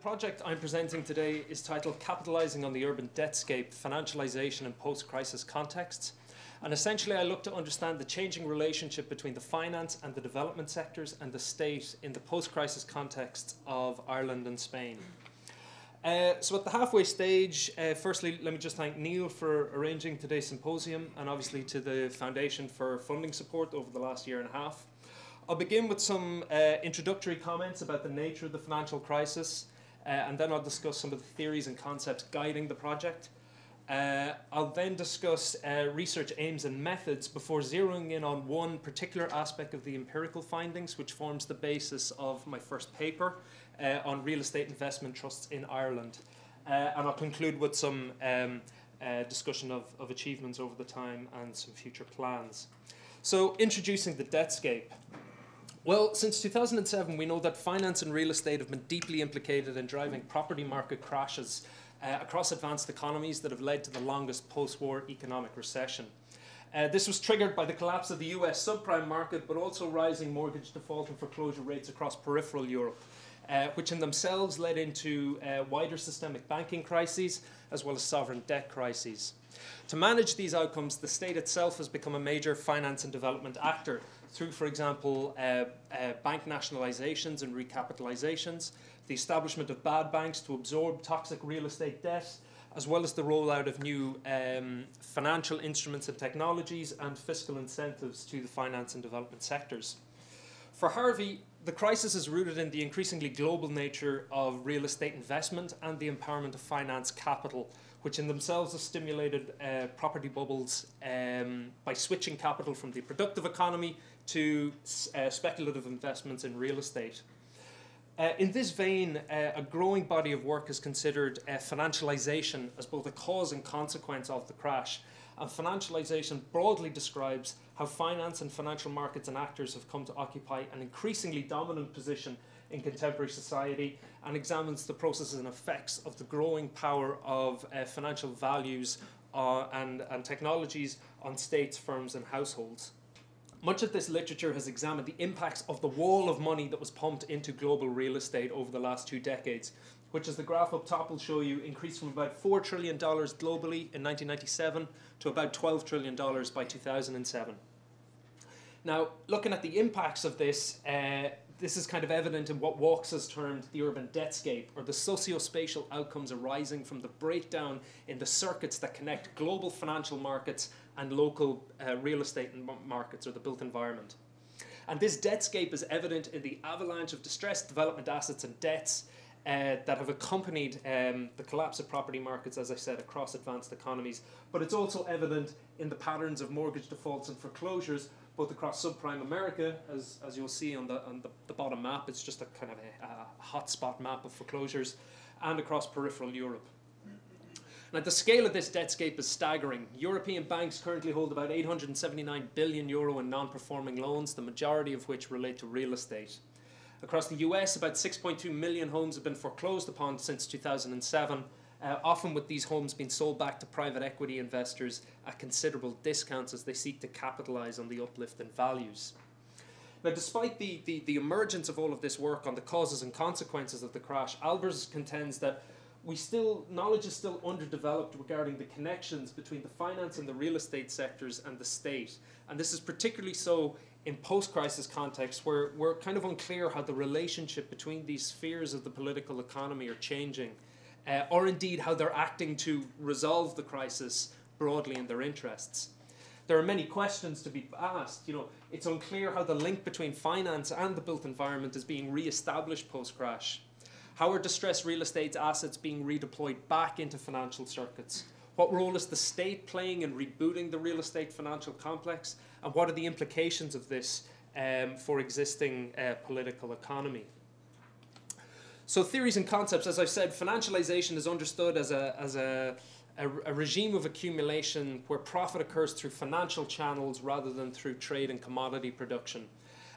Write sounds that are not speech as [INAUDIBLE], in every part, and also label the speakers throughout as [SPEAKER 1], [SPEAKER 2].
[SPEAKER 1] project I'm presenting today is titled Capitalising on the Urban Debtscape Financialisation in Post Crisis Contexts. And essentially, I look to understand the changing relationship between the finance and the development sectors and the state in the post crisis context of Ireland and Spain. Uh, so, at the halfway stage, uh, firstly, let me just thank Neil for arranging today's symposium and obviously to the Foundation for funding support over the last year and a half. I'll begin with some uh, introductory comments about the nature of the financial crisis, and then I'll discuss some of the theories and concepts guiding the project. Uh, I'll then discuss uh, research aims and methods before zeroing in on one particular aspect of the empirical findings, which forms the basis of my first paper uh, on real estate investment trusts in Ireland. Uh, and I'll conclude with some um, discussion of, of achievements over the time and some future plans. So, introducing the debtscape. Well, since 2007, we know that finance and real estate have been deeply implicated in driving property market crashes uh, across advanced economies that have led to the longest post war economic recession. Uh, this was triggered by the collapse of the US subprime market, but also rising mortgage default and foreclosure rates across peripheral Europe, uh, which in themselves led into uh, wider systemic banking crises as well as sovereign debt crises. To manage these outcomes, the state itself has become a major finance and development actor, through, for example, uh, uh, bank nationalizations and recapitalizations, the establishment of bad banks to absorb toxic real estate debt, as well as the rollout of new um, financial instruments and technologies and fiscal incentives to the finance and development sectors. For Harvey, the crisis is rooted in the increasingly global nature of real estate investment and the empowerment of finance capital which in themselves have stimulated uh, property bubbles um, by switching capital from the productive economy to uh, speculative investments in real estate. Uh, in this vein, uh, a growing body of work has considered uh, financialization as both a cause and consequence of the crash. And financialization broadly describes how finance and financial markets and actors have come to occupy an increasingly dominant position in contemporary society and examines the processes and effects of the growing power of uh, financial values uh, and, and technologies on states, firms, and households. Much of this literature has examined the impacts of the wall of money that was pumped into global real estate over the last two decades, which, as the graph up top will show you, increased from about $4 trillion globally in 1997 to about $12 trillion by 2007. Now, looking at the impacts of this, uh, this is kind of evident in what Walks has termed the urban debtscape, or the socio-spatial outcomes arising from the breakdown in the circuits that connect global financial markets and local uh, real estate markets, or the built environment. And this debtscape is evident in the avalanche of distressed development assets and debts uh, that have accompanied um, the collapse of property markets, as I said, across advanced economies. But it's also evident in the patterns of mortgage defaults and foreclosures, both across subprime America, as, as you'll see on the, on the, the bottom map, it's just a kind of a, a hotspot map of foreclosures, and across peripheral Europe. Now, the scale of this debtscape is staggering. European banks currently hold about 879 billion euro in non performing loans, the majority of which relate to real estate. Across the US, about 6.2 million homes have been foreclosed upon since 2007, uh, often with these homes being sold back to private equity investors at considerable discounts as they seek to capitalize on the uplift in values. Now, despite the, the, the emergence of all of this work on the causes and consequences of the crash, Aalbers contends that we still knowledge is still underdeveloped regarding the connections between the finance and the real estate sectors and the state. And this is particularly so in post-crisis context where we're kind of unclear how the relationship between these spheres of the political economy are changing uh, or indeed how they're acting to resolve the crisis broadly in their interests. There are many questions to be asked. You know, it's unclear how the link between finance and the built environment is being re-established post-crash. How are distressed real estate assets being redeployed back into financial circuits? What role is the state playing in rebooting the real estate financial complex? And what are the implications of this um, for existing uh, political economy? So theories and concepts, as I've said, financialization is understood as a, as a, a, a, regime of accumulation where profit occurs through financial channels rather than through trade and commodity production.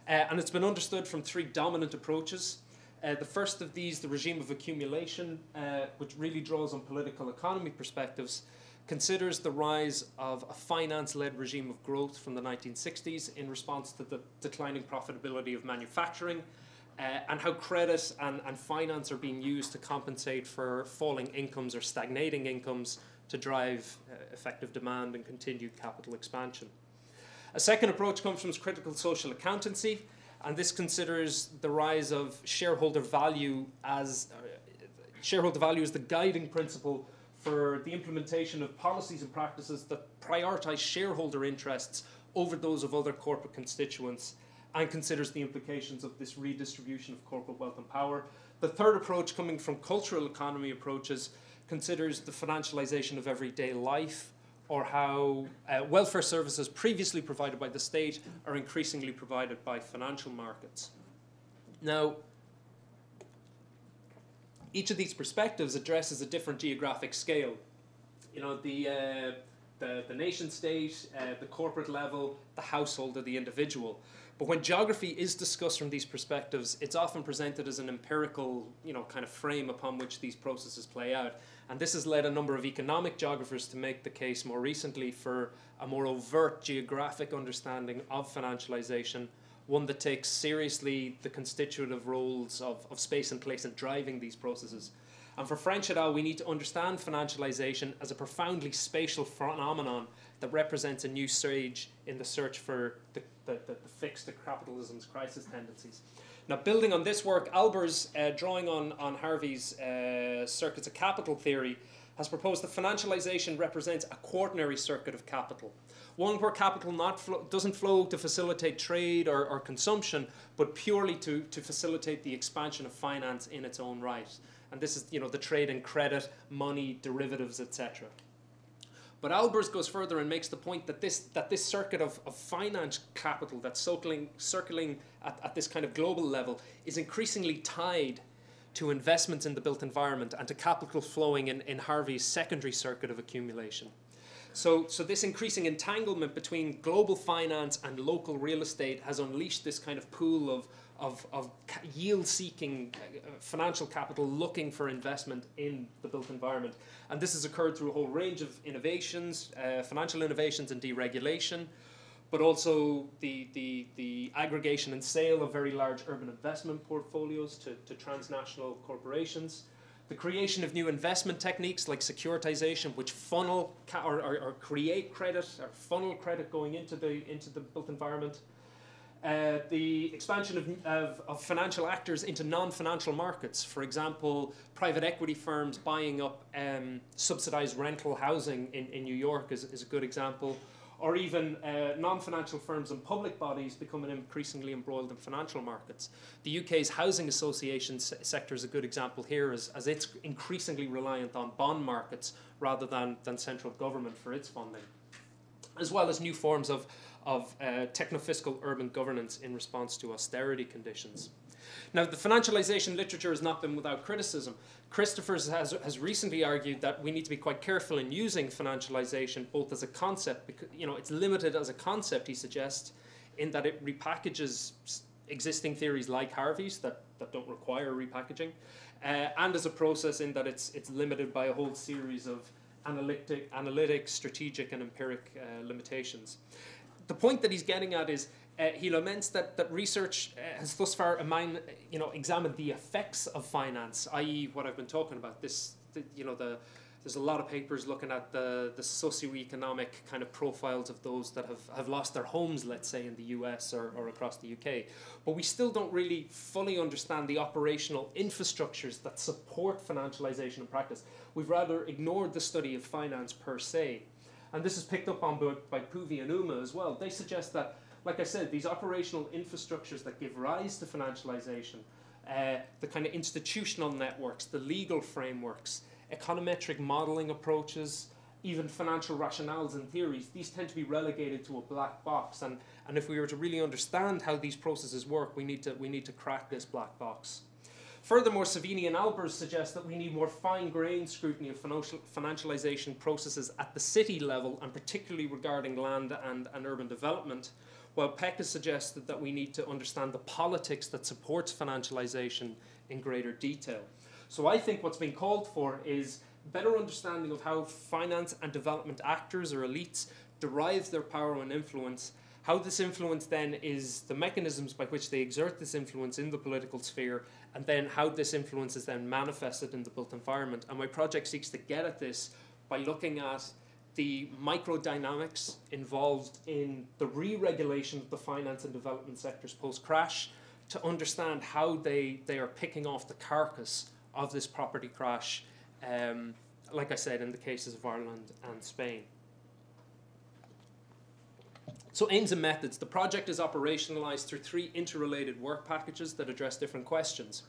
[SPEAKER 1] Uh, and it's been understood from three dominant approaches. Uh, the first of these, the regime of accumulation, uh, which really draws on political economy perspectives, considers the rise of a finance led regime of growth from the 1960s in response to the declining profitability of manufacturing uh, and how credit and, and finance are being used to compensate for falling incomes or stagnating incomes to drive uh, effective demand and continued capital expansion. A second approach comes from critical social accountancy, and this considers the rise of shareholder value as uh, shareholder value as the guiding principle for the implementation of policies and practices that prioritize shareholder interests over those of other corporate constituents and considers the implications of this redistribution of corporate wealth and power. The third approach, coming from cultural economy approaches, considers the financialization of everyday life or how uh, welfare services previously provided by the state are increasingly provided by financial markets. Now, each of these perspectives addresses a different geographic scale. You know, the, uh, the, the nation state, uh, the corporate level, the household, or the individual. But when geography is discussed from these perspectives, it's often presented as an empirical, you know, kind of frame upon which these processes play out. And this has led a number of economic geographers to make the case more recently for a more overt geographic understanding of financialization, one that takes seriously the constitutive roles of, of space and place in driving these processes. And for French et al., we need to understand financialization as a profoundly spatial phenomenon that represents a new stage in the search for the, the, the, the fix to capitalism's crisis tendencies. Now, building on this work, Aalbers, uh, drawing on, on Harvey's uh, circuits of capital theory, has proposed that financialization represents a quaternary circuit of capital. One where capital not flow, doesn't flow to facilitate trade or, or consumption, but purely to, to facilitate the expansion of finance in its own right. And this is you know, the trade in credit, money, derivatives, etc. But Aalbers goes further and makes the point that this, that this circuit of, of finance capital that's circling, circling at, at this kind of global level is increasingly tied to investments in the built environment and to capital flowing in, in Harvey's secondary circuit of accumulation. So, so this increasing entanglement between global finance and local real estate has unleashed this kind of pool of, of, of yield seeking uh, financial capital looking for investment in the built environment. And this has occurred through a whole range of innovations, uh, financial innovations and deregulation, but also the, the, the aggregation and sale of very large urban investment portfolios to, to transnational corporations. The creation of new investment techniques like securitization, which funnel or, or, or create credit or funnel credit going into the, into the built environment uh, the expansion of, of, of, financial actors into non-financial markets. For example, private equity firms buying up um, subsidized rental housing in, in New York is, is a good example. Or even uh, non-financial firms and public bodies becoming increasingly embroiled in financial markets. The UK's housing association se sector is a good example here as, as it's increasingly reliant on bond markets rather than, than central government for its funding. As well as new forms of of uh, techno-fiscal urban governance in response to austerity conditions. Now, the financialization literature has not been without criticism. Christophers has, has recently argued that we need to be quite careful in using financialization both as a concept, because, you know, it's limited as a concept, he suggests, in that it repackages existing theories like Harvey's that, that don't require repackaging, uh, and as a process in that it's, it's limited by a whole series of analytic, analytic strategic, and empiric uh, limitations the point that he's getting at is uh, he laments that, that research uh, has thus far you know, examined the effects of finance, i.e., what I've been talking about. This, the, you know, the there's a lot of papers looking at the, the socioeconomic kind of profiles of those that have, have lost their homes, let's say, in the US or, or across the UK. But we still don't really fully understand the operational infrastructures that support financialization in practice. We've rather ignored the study of finance per se and this is picked up on by, by Poovey and Uma as well. They suggest that, like I said, these operational infrastructures that give rise to financialization, uh, the kind of institutional networks, the legal frameworks, econometric modeling approaches, even financial rationales and theories, these tend to be relegated to a black box. And, and if we were to really understand how these processes work, we need to, we need to crack this black box. Furthermore, Savini and Aalbers suggest that we need more fine-grained scrutiny of financial, financialization processes at the city level, and particularly regarding land and, and urban development, while Peck has suggested that we need to understand the politics that supports financialization in greater detail. So I think what's being called for is better understanding of how finance and development actors or elites derive their power and influence, how this influence then is the mechanisms by which they exert this influence in the political sphere, and then how this influence is then manifested in the built environment. And my project seeks to get at this by looking at the microdynamics involved in the re regulation of the finance and development sectors post crash to understand how they, they are picking off the carcass of this property crash, um, like I said, in the cases of Ireland and Spain. So aims and methods. The project is operationalized through three interrelated work packages that address different questions.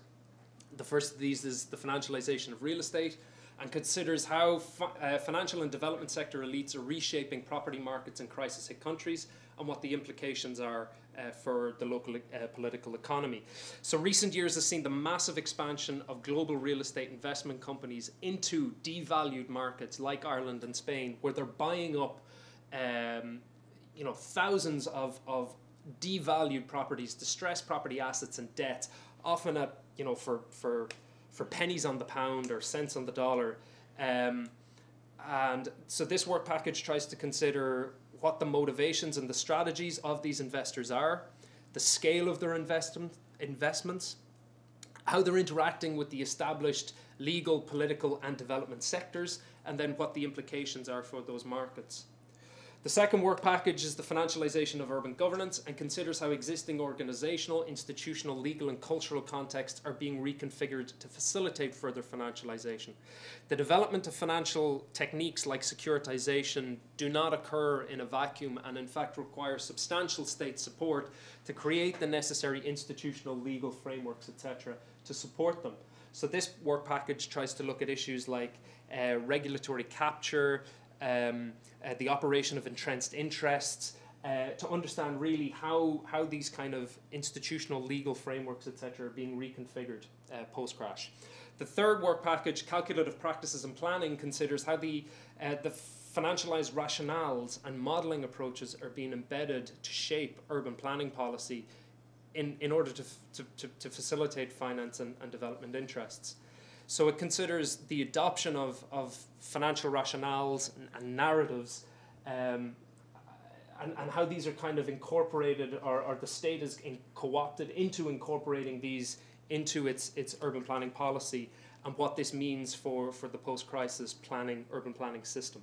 [SPEAKER 1] The first of these is the financialization of real estate and considers how fi- uh, financial and development sector elites are reshaping property markets in crisis hit countries and what the implications are uh, for the local uh, political economy. So, recent years has seen the massive expansion of global real estate investment companies into devalued markets like Ireland and Spain, where they're buying up. Um, you know, thousands of, of devalued properties, distressed property assets and debt, often at, you know, for, for, for pennies on the pound or cents on the dollar. Um, and so this work package tries to consider what the motivations and the strategies of these investors are, the scale of their investment, investments, how they're interacting with the established legal, political, and development sectors, and then what the implications are for those markets. The second work package is the financialization of urban governance and considers how existing organizational, institutional, legal, and cultural contexts are being reconfigured to facilitate further financialization. The development of financial techniques like securitization do not occur in a vacuum and, in fact, require substantial state support to create the necessary institutional, legal frameworks, etc., to support them. So, this work package tries to look at issues like uh, regulatory capture, um, uh, the operation of entrenched interests, uh, to understand really how, how these kind of institutional legal frameworks, etc., are being reconfigured uh, post crash. The third work package, Calculative Practices and Planning, considers how the, uh, the financialized rationales and modeling approaches are being embedded to shape urban planning policy in, in order to, to, to, to facilitate finance and, and development interests. So it considers the adoption of, of financial rationales and, and narratives um, and, and how these are kind of incorporated or, or the state is in, co-opted into incorporating these into its, its urban planning policy and what this means for, for the post-crisis planning, urban planning system.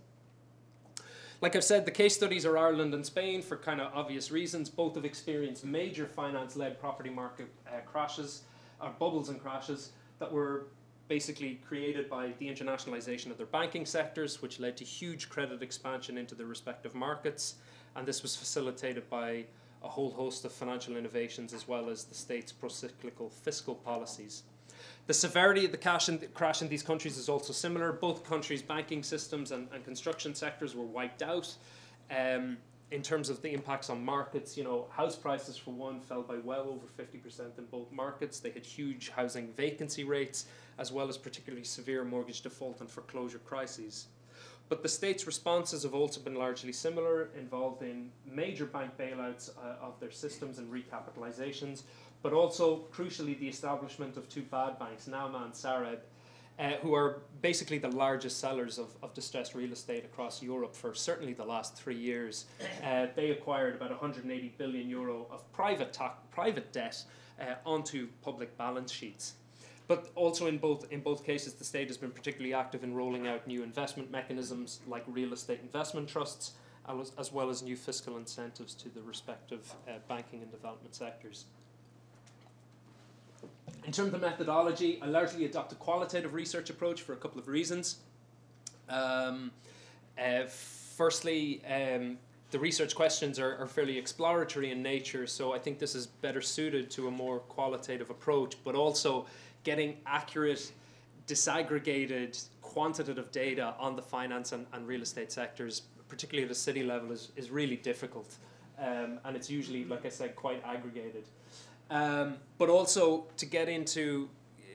[SPEAKER 1] Like I've said, the case studies are Ireland and Spain for kind of obvious reasons. Both have experienced major finance-led property market uh, crashes, or bubbles and crashes that were basically created by the internationalization of their banking sectors, which led to huge credit expansion into their respective markets. And this was facilitated by a whole host of financial innovations as well as the state's procyclical fiscal policies. The severity of the crash in, crash in these countries is also similar. Both countries' banking systems and, and construction sectors were wiped out. Um, in terms of the impacts on markets, you know, house prices for one fell by well over 50% in both markets. They had huge housing vacancy rates, as well as particularly severe mortgage default and foreclosure crises. But the state's responses have also been largely similar, involved in major bank bailouts uh, of their systems and recapitalizations, but also, crucially, the establishment of two bad banks, NAMA and Sareb, uh, who are basically the largest sellers of, of distressed real estate across Europe for certainly the last three years. Uh, they acquired about 180 billion euro of private, private debt uh, onto public balance sheets. But also in both in both cases, the state has been particularly active in rolling out new investment mechanisms like real estate investment trusts, as, as well as new fiscal incentives to the respective uh, banking and development sectors. In terms of methodology, I largely adopt a qualitative research approach for a couple of reasons. Um, uh, firstly, um, the research questions are, are fairly exploratory in nature, so I think this is better suited to a more qualitative approach, but also getting accurate, disaggregated, quantitative data on the finance and, and real estate sectors, particularly at a city level, is, is really difficult. Um, and it's usually, like I said, quite aggregated. Um, but also to get into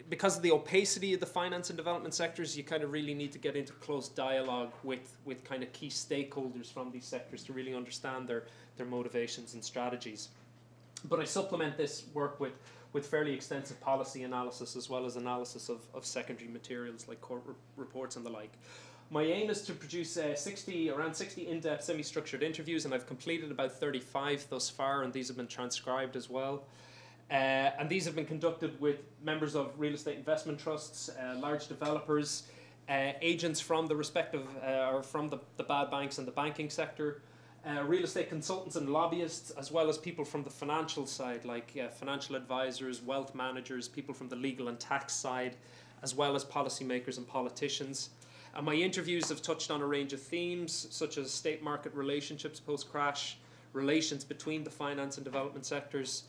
[SPEAKER 1] because of the opacity of the finance and development sectors, you kind of really need to get into close dialogue with, with kind of key stakeholders from these sectors to really understand their, their motivations and strategies. But I supplement this work with, with fairly extensive policy analysis as well as analysis of, of secondary materials like court re- reports and the like. My aim is to produce uh, 60, around 60 in-depth semi-structured interviews, and I've completed about 35 thus far, and these have been transcribed as well. Uh, and these have been conducted with members of real estate investment trusts, uh, large developers, uh, agents from the respective, or from the, the bad banks and the banking sector, uh, real estate consultants and lobbyists, as well as people from the financial side, like uh, financial advisors, wealth managers, people from the legal and tax side, as well as policymakers and politicians. And my interviews have touched on a range of themes, such as state market relationships post crash, relations between the finance and development sectors,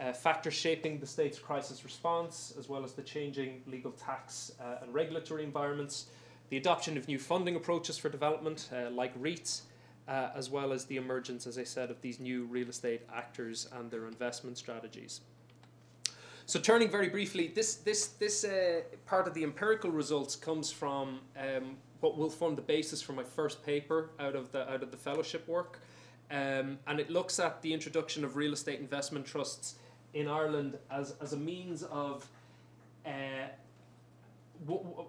[SPEAKER 1] uh, factors shaping the state's crisis response, as well as the changing legal tax uh, and regulatory environments, the adoption of new funding approaches for development, uh, like REITs, uh, as well as the emergence, as I said, of these new real estate actors and their investment strategies. So turning very briefly, this this this uh, part of the empirical results comes from um, what will form the basis for my first paper out of the out of the fellowship work, um, and it looks at the introduction of real estate investment trusts in Ireland as as a means of uh,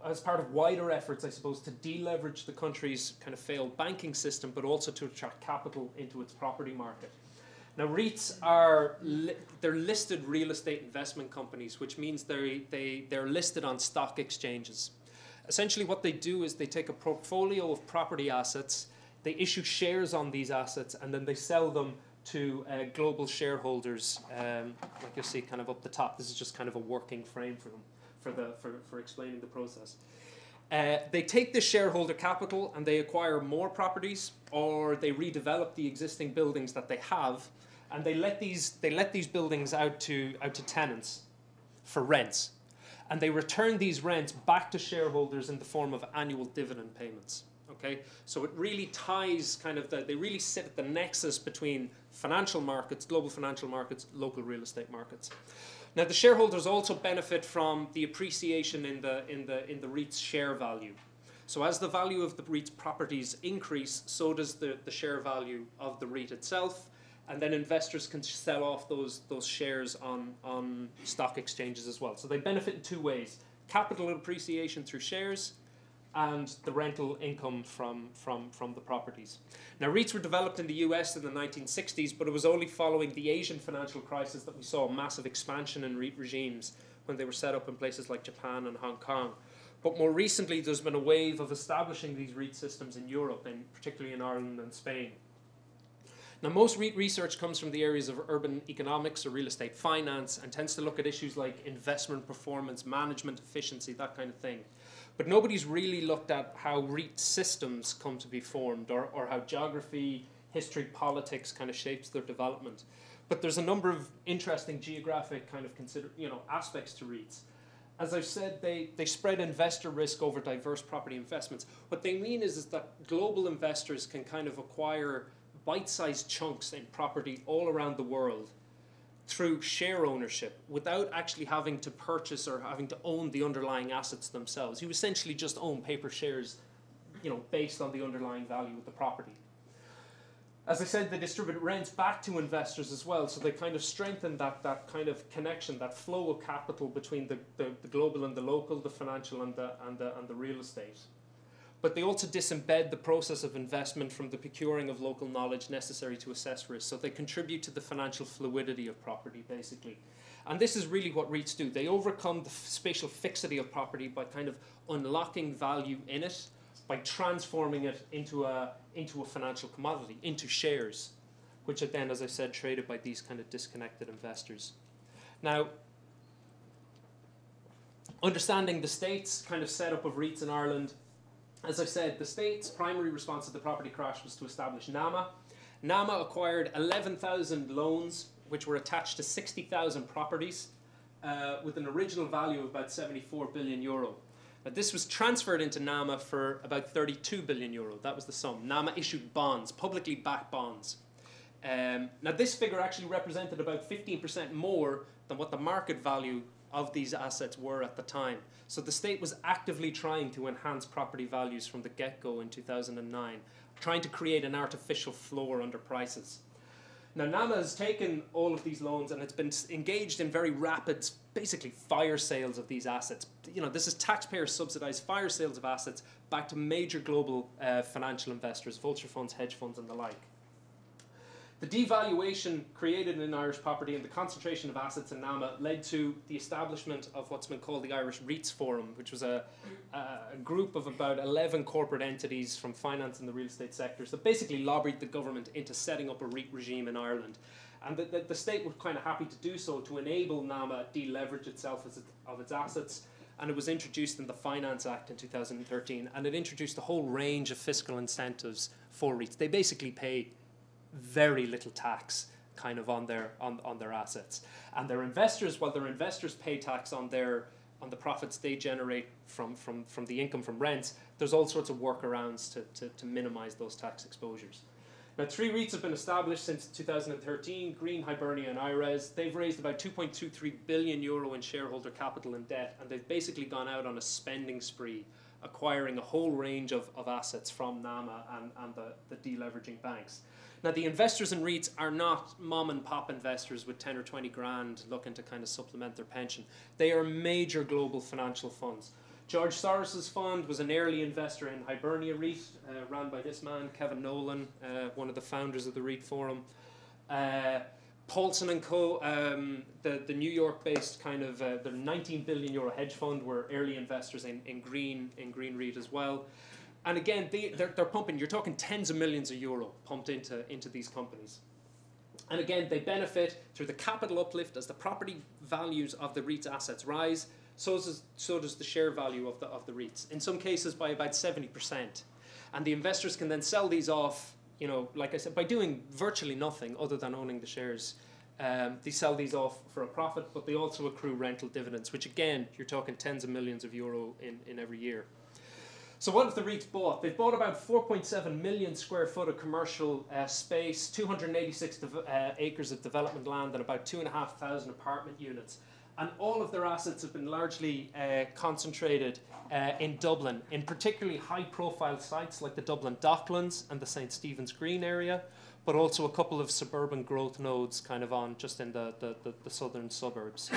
[SPEAKER 1] as part of wider efforts, I suppose, to deleverage the country's kind of failed banking system, but also to attract capital into its property market. Now, REITs are li- they're listed real estate investment companies, which means they they they're listed on stock exchanges. Essentially, what they do is they take a portfolio of property assets, they issue shares on these assets, and then they sell them to uh, global shareholders. Um, like you see, kind of up the top. This is just kind of a working frame for them for, the, for, for explaining the process. Uh, they take the shareholder capital and they acquire more properties or they redevelop the existing buildings that they have and they let these, they let these buildings out to, out to tenants for rents. And they return these rents back to shareholders in the form of annual dividend payments. Okay, so it really ties kind of the, they really sit at the nexus between financial markets, global financial markets, local real estate markets. Now, the shareholders also benefit from the appreciation in the, in the, in the REIT's share value. So, as the value of the REIT's properties increase, so does the, the share value of the REIT itself. And then investors can sell off those, those shares on, on stock exchanges as well. So, they benefit in two ways capital appreciation through shares and the rental income from, from, from the properties. Now, REITs were developed in the US in the 1960s, but it was only following the Asian financial crisis that we saw a massive expansion in REIT regimes when they were set up in places like Japan and Hong Kong. But more recently, there's been a wave of establishing these REIT systems in Europe, and particularly in Ireland and Spain. Now, most REIT research comes from the areas of urban economics or real estate finance and tends to look at issues like investment performance, management efficiency, that kind of thing. But nobody's really looked at how REIT systems come to be formed or, or how geography, history, politics kind of shapes their development. But there's a number of interesting geographic kind of consider you know aspects to REITs. As I've said, they, they spread investor risk over diverse property investments. What they mean is, is that global investors can kind of acquire bite-sized chunks in property all around the world through share ownership without actually having to purchase or having to own the underlying assets themselves. You essentially just own paper shares, you know, based on the underlying value of the property. As I said, they distribute rents back to investors as well, so they kind of strengthen that, that kind of connection, that flow of capital between the, the, the global and the local, the financial and the, and the, and the real estate but they also disembed the process of investment from the procuring of local knowledge necessary to assess risk. So they contribute to the financial fluidity of property, basically. And this is really what REITs do. They overcome the spatial fixity of property by kind of unlocking value in it, by transforming it into a, into a financial commodity, into shares, which are then, as I said, traded by these kind of disconnected investors. Now, understanding the state's kind of setup of REITs in Ireland as I said, the state's primary response to the property crash was to establish NAMA. NAMA acquired 11,000 loans, which were attached to 60,000 properties, uh, with an original value of about 74 billion euro. This was transferred into NAMA for about 32 billion euro. That was the sum. NAMA issued bonds, publicly backed bonds. Um, now, this figure actually represented about 15% more than what the market value of these assets were at the time. So the state was actively trying to enhance property values from the get go in 2009, trying to create an artificial floor under prices. Now, NAMA has taken all of these loans and it's been engaged in very rapid, basically fire sales of these assets. You know, this is taxpayer subsidized fire sales of assets back to major global uh, financial investors, vulture funds, hedge funds, and the like. The devaluation created in Irish property and the concentration of assets in NAMA led to the establishment of what's been called the Irish REITs Forum, which was a, a group of about 11 corporate entities from finance and the real estate sectors that basically lobbied the government into setting up a REIT regime in Ireland. And the, the, the state was kind of happy to do so to enable NAMA to deleverage itself it, of its assets. And it was introduced in the Finance Act in 2013. And it introduced a whole range of fiscal incentives for REITs. They basically pay very little tax kind of on their on, on their assets. And their investors while their investors pay tax on their on the profits they generate from from from the income from rents there's all sorts of workarounds to, to, to minimize those tax exposures. Now three REITs have been established since 2013 Green Hibernia and IRES they've raised about 2.23 billion euro in shareholder capital and debt and they've basically gone out on a spending spree acquiring a whole range of, of assets from NAMA and, and the, the deleveraging banks now, the investors in REITs are not mom and pop investors with 10 or 20 grand looking to kind of supplement their pension. They are major global financial funds. George Soros's fund was an early investor in Hibernia REIT, uh, ran by this man, Kevin Nowlan, uh, one of the founders of the REIT Forum. Uh, Paulson and Co., um, the, the New York based kind of uh, the 19 billion euro hedge fund, were early investors in, in Green in Green REIT as well. And again, they, they're, they're pumping, you're talking tens of millions of euro pumped into, into these companies. And again, they benefit through the capital uplift as the property values of the REITs assets rise, so does, so does the share value of the, of the REITs, in some cases by about 70%. And the investors can then sell these off, you know, like I said, by doing virtually nothing other than owning the shares. Um, they sell these off for a profit, but they also accrue rental dividends, which again, you're talking tens of millions of euro in, in every year. So what have the REITs bought? They've bought about 4.7 million square foot of commercial uh, space, 286 uh, acres of development land, and about 2,500 apartment units. And all of their assets have been largely uh, concentrated uh, in Dublin, in particularly high profile sites like the Dublin Docklands and the St. Stephen's Green area, but also a couple of suburban growth nodes kind of on just in the, the, the, the southern suburbs.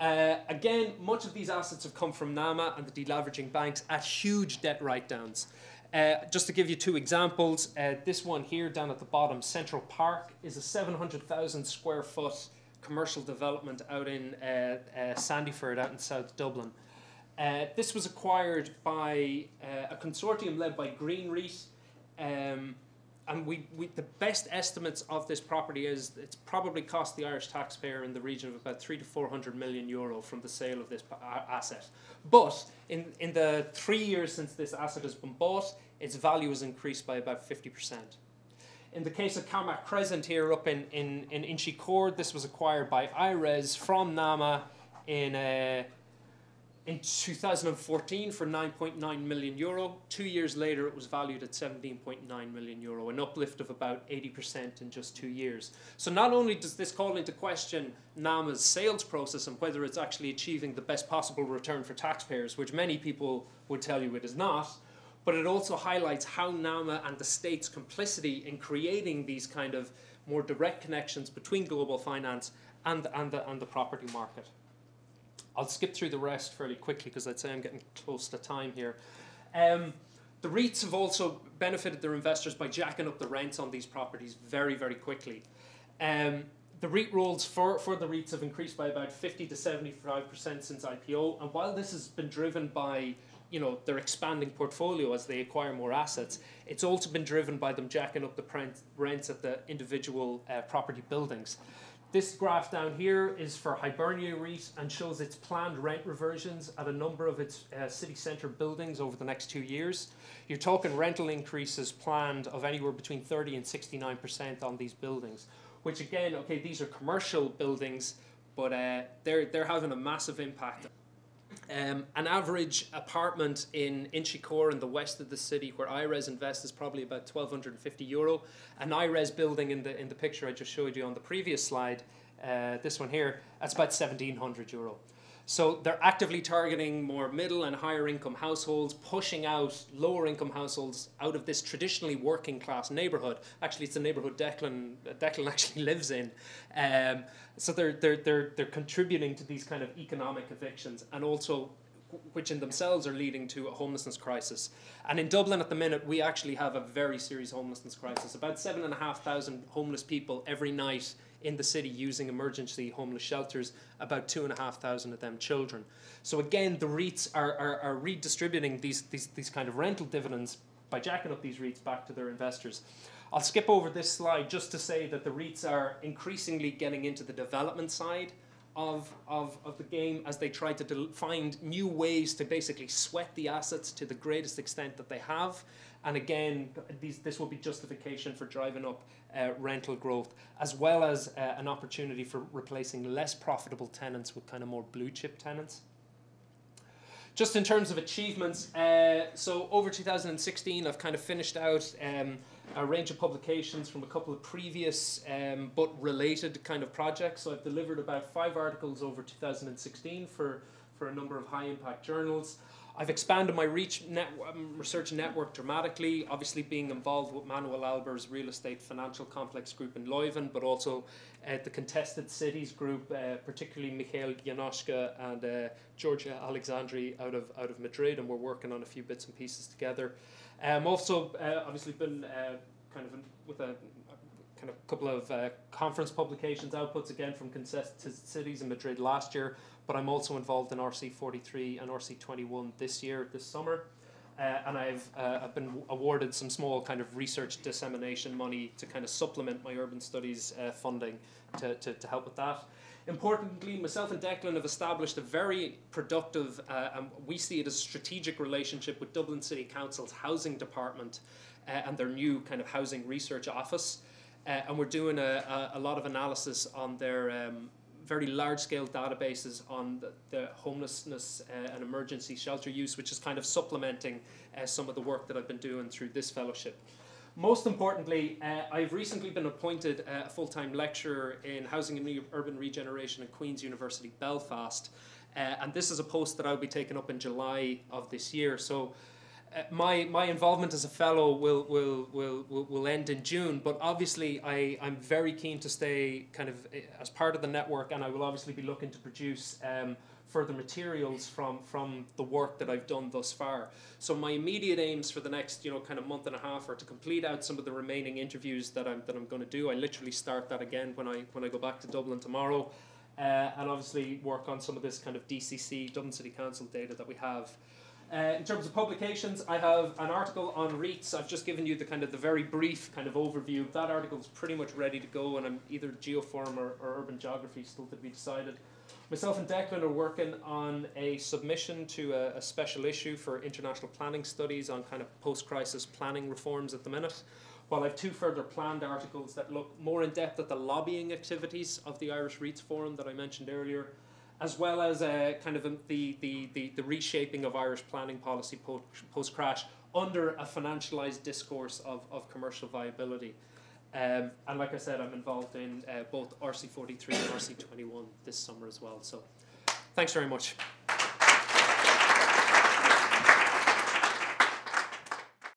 [SPEAKER 1] Uh, again, much of these assets have come from NAMA and the deleveraging banks at huge debt write-downs. Uh, just to give you two examples, uh, this one here down at the bottom, Central Park, is a 700,000 square foot commercial development out in uh, uh, Sandyford, out in South Dublin. Uh, this was acquired by a consortium led by Green REIT. Um, and we, we, the best estimates of this property is it's probably cost the Irish taxpayer in the region of about three to four hundred million euro from the sale of this asset. But in, in the three years since this asset has been bought, its value has increased by about 50%. In the case of Carmack Crescent here up in, in, in this was acquired by IRES from NAMA in uh, in 2014 for 9.9 million euro. Two years later, it was valued at 17.9 million euro, an uplift of about 80% in just two years. So not only does this call into question NAMA's sales process and whether it's actually achieving the best possible return for taxpayers, which many people would tell you it is not, but it also highlights how NAMA and the state's complicity in creating these kind of more direct connections between global finance and, and, the, and the property market. I'll skip through the rest fairly quickly because I'd say I'm getting close to time here. Um, the REITs have also benefited their investors by jacking up the rents on these properties very, very quickly. Um, the REIT rolls for, for the REITs have increased by about 50 to 75% since IPO. And while this has been driven by you know, their expanding portfolio as they acquire more assets, it's also been driven by them jacking up the rents at the individual uh, property buildings. This graph down here is for Hibernia REIT and shows its planned rent reversions at a number of its uh, city centre buildings over the next two years. You're talking rental increases planned of anywhere between 30 and 69% on these buildings, which again, okay, these are commercial buildings, but uh, they're, they're having a massive impact um, an average apartment in Inchicore in the west of the city where IRES invests is probably about 1250 euro. An IRES building in the, in the picture I just showed you on the previous slide, uh, this one here, that's about 1700 euro. So they're actively targeting more middle and higher income households, pushing out lower income households out of this traditionally working class neighborhood. Actually, it's the neighborhood Declan Declan [LAUGHS] actually lives in. Um, so they're, they're, they're, they're contributing to these kind of economic evictions and also which in themselves are leading to a homelessness crisis. And in Dublin at the minute, we actually have a very serious homelessness crisis. About seven and a half thousand homeless people every night in the city using emergency homeless shelters, about two and a half thousand of them children. So again, the REITs are, are, are redistributing these, these, these kind of rental dividends by jacking up these REITs back to their investors. I'll skip over this slide just to say that the REITs are increasingly getting into the development side of, of, of the game as they try to find new ways to basically sweat the assets to the greatest extent that they have. And again, these, this will be justification for driving up uh, rental growth, as well as uh, an opportunity for replacing less profitable tenants with kind of more blue chip tenants. Just in terms of achievements, uh, so over 2016, I've kind of finished out um, a range of publications from a couple of previous um, but related kind of projects. So I've delivered about five articles over 2016 for, for a number of high impact journals. I've expanded my reach net, um, research network dramatically, obviously being involved with Manuel Aalbers' real estate financial complex group in Leuven, but also uh, the Contested Cities group, uh, particularly Mikhail Janoschka and uh, Georgia Alexandri out of, out of Madrid, and we're working on a few bits and pieces together. Um, also, uh, obviously, been uh, kind of with a kind of couple of uh, conference publications outputs again from Contested Cities in Madrid last year, but I'm also involved in RC43 and RC21 this year, this summer. Uh, and I've, uh, I've been awarded some small kind of research dissemination money to kind of supplement my urban studies uh, funding to, to, to help with that. Importantly, myself and Declan have established a very productive, uh, and we see it as a strategic relationship with Dublin City Council's housing department uh, and their new kind of housing research office. Uh, and we're doing a, a, a, lot of analysis on their um, very large scale databases on the, the homelessness uh, and emergency shelter use, which is kind of supplementing uh, some of the work that I've been doing through this fellowship. Most importantly, uh, I've recently been appointed uh, a full time lecturer in housing and re- urban regeneration at Queen's University Belfast. Uh, and this is a post that I'll be taking up in July of this year. So, uh, my, my involvement as a fellow will, will, will, will, will end in June, but obviously I, I'm very keen to stay kind of uh, as part of the network, and I will obviously be looking to produce um, further materials from from the work that I've done thus far. So my immediate aims for the next you know kind of month and a half are to complete out some of the remaining interviews that I'm that I'm going to do. I literally start that again when I when I go back to Dublin tomorrow, uh, and obviously work on some of this kind of DCC Dublin City Council data that we have. Uh, in terms of publications, I have an article on REITs. I've just given you the kind of the very brief kind of overview. That article is pretty much ready to go, and I'm either Geoforum or, or Urban Geography still to be decided. Myself and Declan are working on a submission to a, a special issue for international planning studies on kind of post crisis planning reforms at the minute. While I have two further planned articles that look more in depth at the lobbying activities of the Irish REITs Forum that I mentioned earlier, as well as uh, kind of the, the, the, the reshaping of Irish planning policy post crash under a financialised discourse of, of commercial viability. Um, and like I said, I'm involved in uh, both RC43 and RC21 this summer as well. So thanks very much.